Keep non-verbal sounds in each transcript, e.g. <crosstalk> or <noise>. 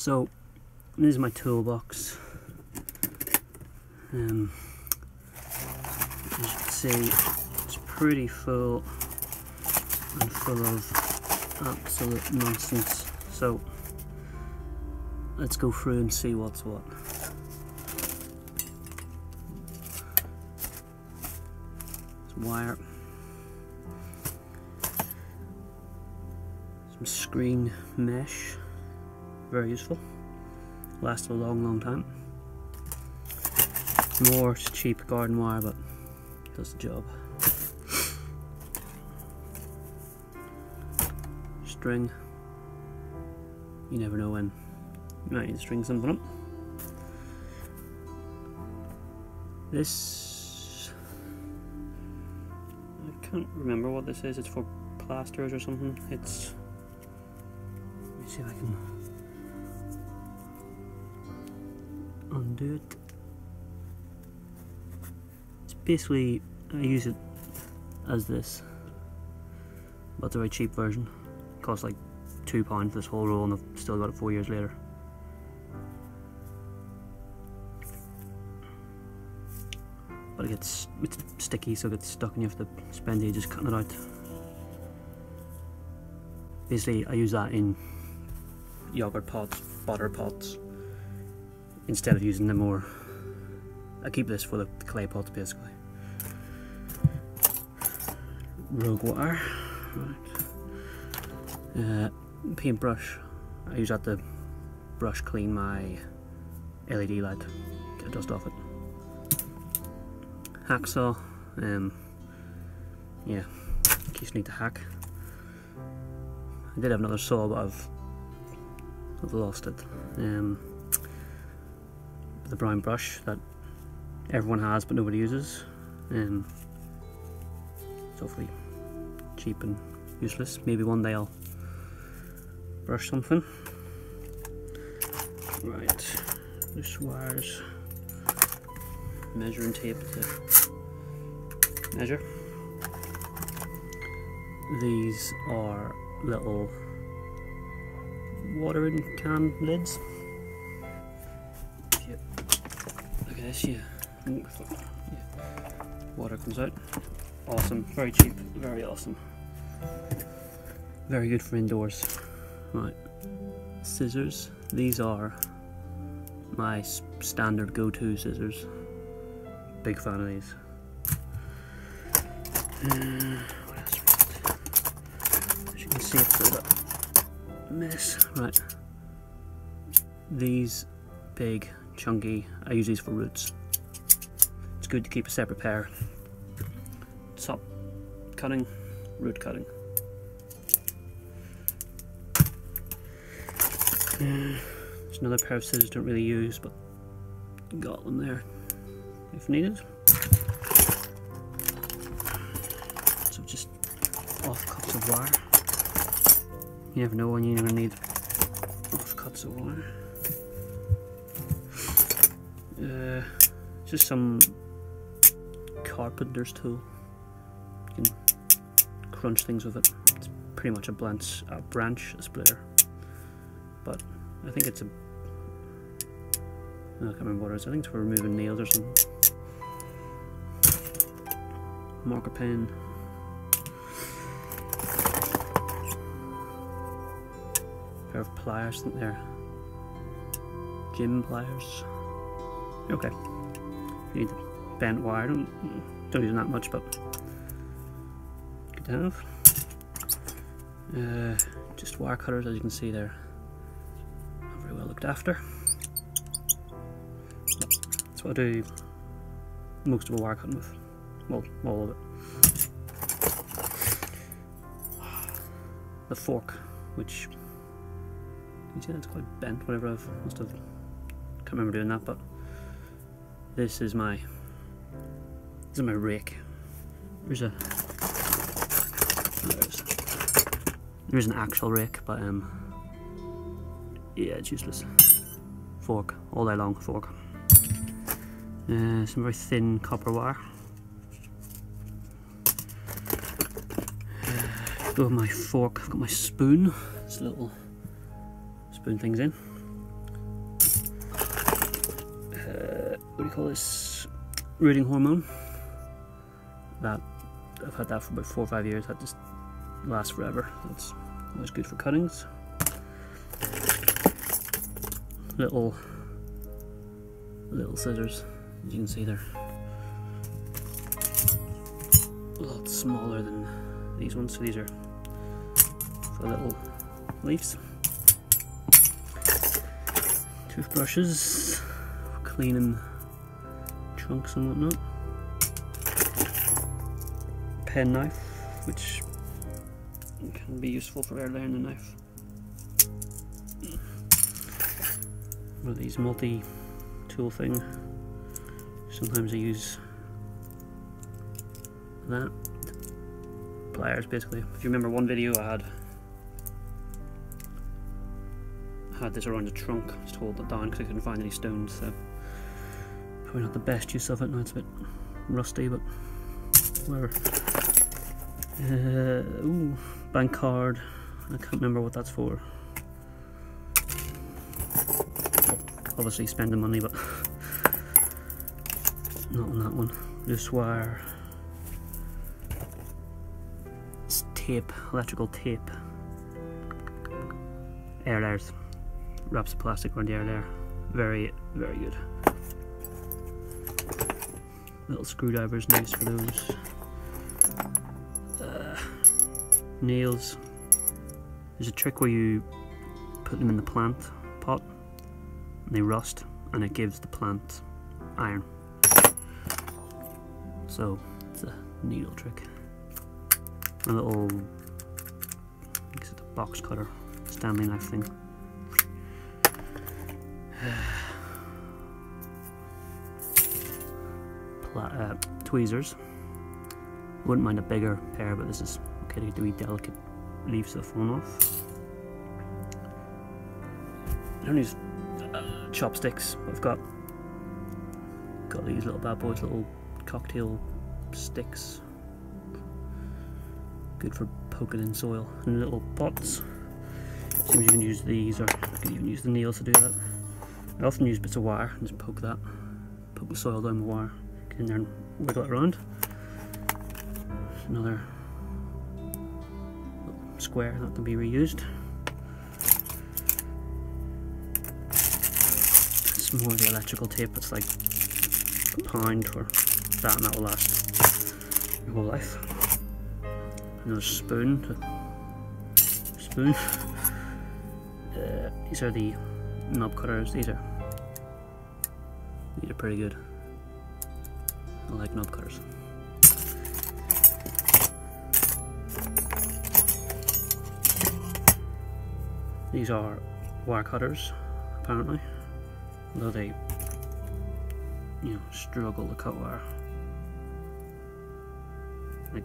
So, this is my toolbox. Um, as you can see, it's pretty full and full of absolute nonsense. So, let's go through and see what's what. Some wire. Some screen mesh. Very useful. Lasts a long, long time. More cheap garden wire, but does the job. String. You never know when you might need to string something up. This I can't remember what this is. It's for plasters or something. It's let me see if I can undo it. It's basically I use it as this, but it's a very cheap version. It costs like two pounds for this whole roll, and I've still got it four years later. But it gets it's sticky, so it gets stuck, and you have to spend ages cutting it out. Basically, I use that in yogurt pots, butter pots, instead of using the more. I keep this for the clay pots basically. Rogue wire, right. Uh, paintbrush. I use that to brush clean my LED light, get dust off it. Hacksaw. Um, yeah, in case you need to hack. I did have another saw, but I've I've lost it. Um, the brown brush that everyone has but nobody uses. Um, it's awfully cheap and useless. Maybe one day I'll brush something. Right, loose wires, measuring tape to measure. These are little watering can lids. Look at this, yeah. yeah. Water comes out. Awesome, very cheap, very awesome. Very good for indoors. Right, scissors. These are my standard go-to scissors. Big fan of these. Uh, what else? As you can see, it's a mess. Right. These big, chunky. I use these for roots. It's good to keep a separate pair. Top cutting, root cutting. There's another pair of scissors I don't really use, but got them there if needed. So just off cuts of wire. You never know when you're gonna need off cuts of wire. Uh, just some carpenter's tool. You can crunch things with it. It's pretty much a branch, a branch splitter but I think it's a I can't remember what it is. I think it's for removing nails or something. Marker pen. Pair of pliers, I think jin pliers. Okay. You need the bent wire. Don't don't use that much, but good to have. Uh, just wire cutters, as you can see there very well looked after. That's what I do most of my wire cutting with. Well, all of it. The fork, which you see that's quite bent Whatever I've must have can't remember doing that, but this is my this is my rake. There's a there's, there's an actual rake, but um yeah, it's useless. Fork, all day long, fork. Uh, some very thin copper wire. Uh, go with my fork, I've got my spoon. This little spoon things in. What do you call this? Rooting hormone. That I've had that for about four or five years. That just lasts forever. That's always good for cuttings. Little little scissors, as you can see there. A lot smaller than these ones. So these are for little leaves. Toothbrushes, cleaning trunks and whatnot. Pen knife, which can be useful for airline the knife. One of these multi-tool thing. Sometimes I use that. Pliers basically. If you remember one video I had had this around the trunk to hold it down because I couldn't find any stones so probably not the best use of it now it's a bit rusty but whatever. Uh, ooh, bank card. I can't remember what that's for. Obviously spending money, but <laughs> not on that one. Loose wire. It's tape, electrical tape. Air layers. Wraps the plastic around the air layer. Very, very good. Little screwdrivers, nice for those. Uh, nails. There's a trick where you put them in the plant pot and they rust and it gives the plant iron. So it's a needle trick. A little it's a box cutter, Stanley knife thing. <sighs> uh, tweezers. Wouldn't mind a bigger pair, but this is getting the wee delicate leaves that fall off. I don't use uh, chopsticks. I've got got these little bad boys, little cocktail sticks. Good for poking in soil. And little pots. Seems you can use these, or you can even use the nails to do that. I often use bits of wire and just poke that, poke the soil down the wire, get in there and wiggle it around. Another square that can be reused. It's more of the electrical tape, it's like a pound for that and that will last your whole life. Another spoon to spoon. Uh, these are the knob cutters, these are these are pretty good. I like knob cutters. These are wire cutters, apparently, though they, you know, struggle to cut wire. I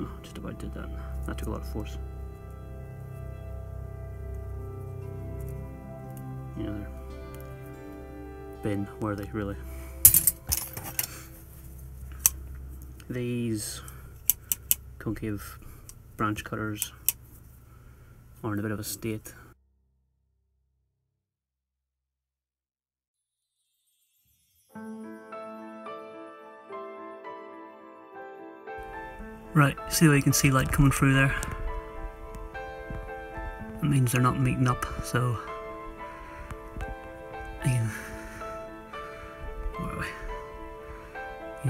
oh, just about did that. That took a lot of force. You know, they're bin worthy, really. These. Concave branch cutters. Are in a bit of a state. Right, see how you can see light coming through there? It means they're not meeting up, so...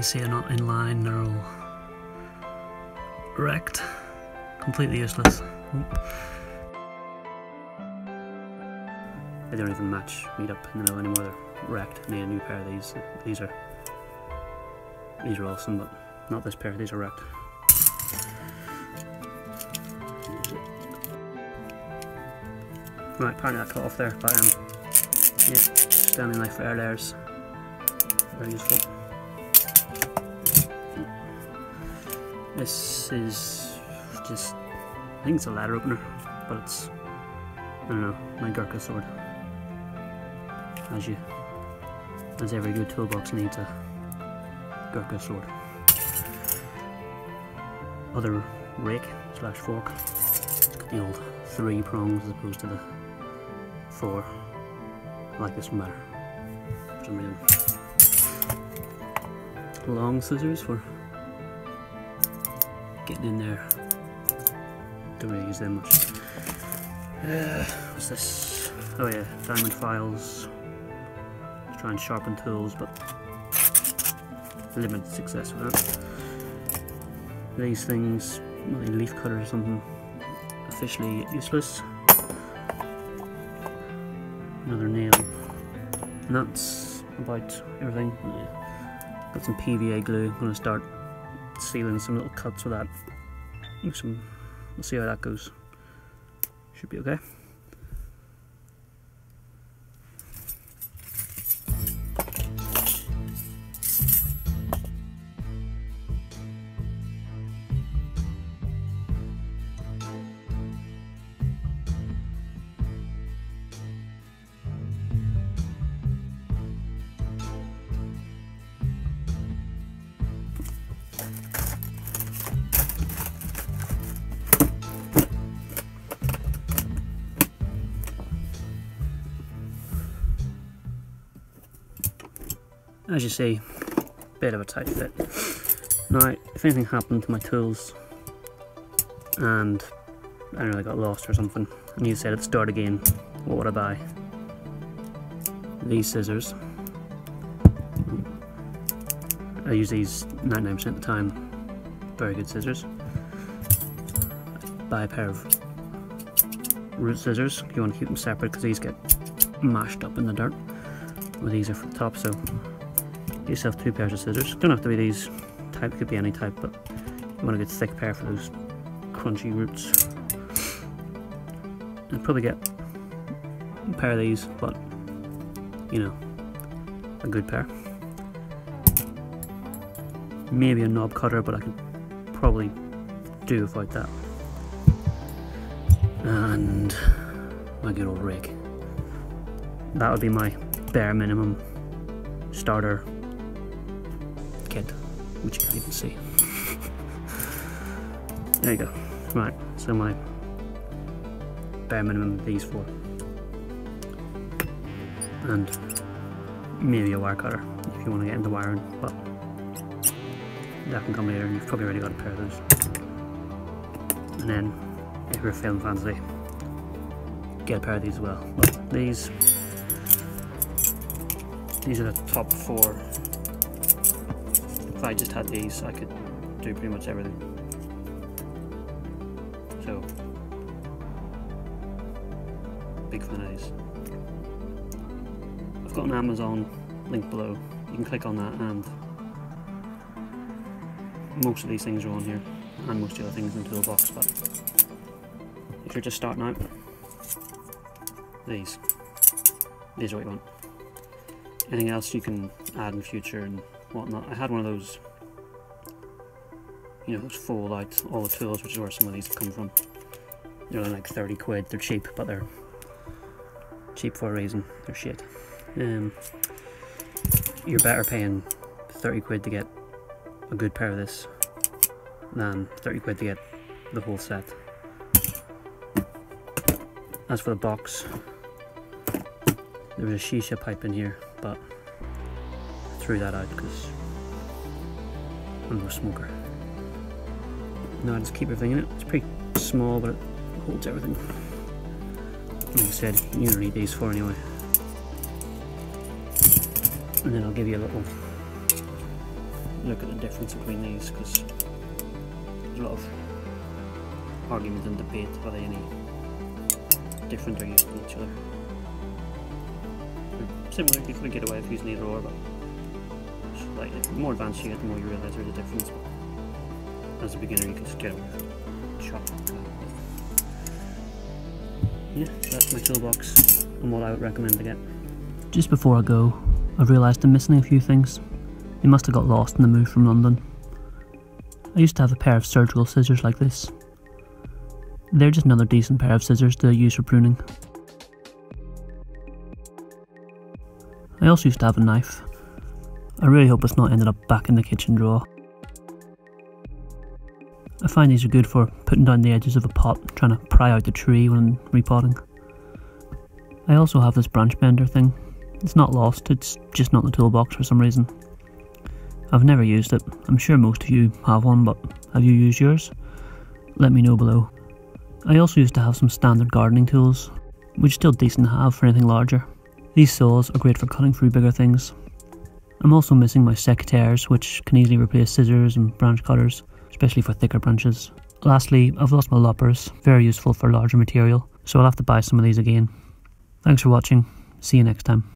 see they're not in line, they're all wrecked. Completely useless. They don't even match, meet up in the middle anymore, they're wrecked. I Need a new pair of these. These are... These are awesome, but not this pair, these are wrecked. Right, apparently that cut off there, but um, yeah, Stanley knife for air layers. Very useful. This is just, I think it's a ladder opener, but it's, I don't know, my Gurkha sword. As you, as every good toolbox needs a Gurkha sword. Other rake slash fork. It's got the old three prongs as opposed to the four. I like this one better for some reason. long scissors for getting in there. Don't really use them much. Uh, what's this? Oh yeah, diamond files. Let's Try and sharpen tools, but limited success with that. These things, like leaf cutter or something, officially useless. Another nail. And that's about everything. Got some PVA glue. I'm gonna start sealing some little cuts with that. Some, we'll see how that goes. Should be okay. As you see, bit of a tight fit. Now, if anything happened to my tools and I don't know, they got lost or something, and you said it'd start again, what would I buy? These scissors. I use these 99% of the time. Very good scissors. Buy a pair of root scissors. You want to keep them separate because these get mashed up in the dirt. Well, these are for the top, so Get yourself two pairs of scissors. Don't have to be these type, could be any type, but you want a good thick pair for those crunchy roots. And probably get a pair of these, but you know, a good pair. Maybe a knob cutter, but I could probably do without that. And my good old rake. That would be my bare minimum starter which you can't even see. there you go. Right, so my bare minimum these four. And maybe a wire cutter if you want to get into wiring, but that can come later and you've probably already got a pair of those. And then if you're feeling fancy, get a pair of these as well. But these these are the top four if I just had these, I could do pretty much everything. So, big fan of these. I've got an Amazon link below. You can click on that and most of these things are on here and most of the other things in the toolbox but if you're just starting out these these are what you want anything else you can add in future and whatnot. I had one of those, you know, those full light all the tools, which is where some of these have come from. They're only like 30 quid, they're cheap, but they're cheap for a reason, they're shit. Um, you're better paying 30 quid to get a good pair of this than 30 quid to get the whole set. As for the box, there was a shisha pipe in here, but threw that out because I'm no smoker. Now I just keep everything in it. It's pretty small, but it holds everything. Like I said, you don't need these for anyway. And then I'll give you a little look at the difference between these because there's a lot of argument and debate are they any different or used to each other. Similar, you could get away with using either or, but the more advanced you get, the more you realize there's a difference. But as a beginner, you can just get away with chop. Yeah, that's my toolbox and what I would recommend to get. Just before I go, I've realised I'm missing a few things. They must have got lost in the move from London. I used to have a pair of surgical scissors like this. They're just another decent pair of scissors to use for pruning. I also used to have a knife, I really hope it's not ended up back in the kitchen drawer. I find these are good for putting down the edges of a pot, trying to pry out the tree when repotting. I also have this branch bender thing. It's not lost, it's just not in the toolbox for some reason. I've never used it. I'm sure most of you have one, but have you used yours? Let me know below. I also used to have some standard gardening tools, which are still decent to have for anything larger. These saws are great for cutting through bigger things. I'm also missing my secateurs, which can easily replace scissors and branch cutters, especially for thicker branches. Lastly, I've lost my loppers, very useful for larger material, so I'll have to buy some of these again. Thanks for watching, see you next time.